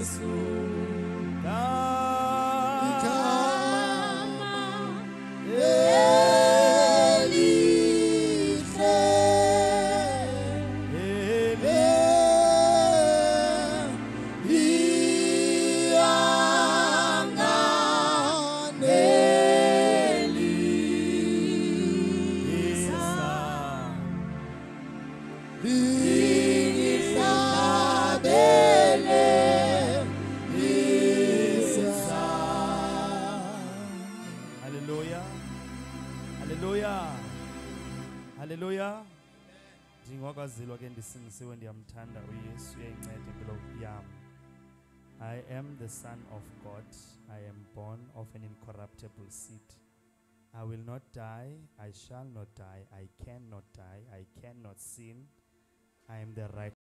Yesu Hallelujah. Hallelujah. Hallelujah. Ndingokwazilwa ke ndiyamthanda uYesu uyayinceda impilo yam. I am the son of God. I am born of an incorruptible seed. I will not die. I shall not die. I cannot die. I cannot sin. I am the right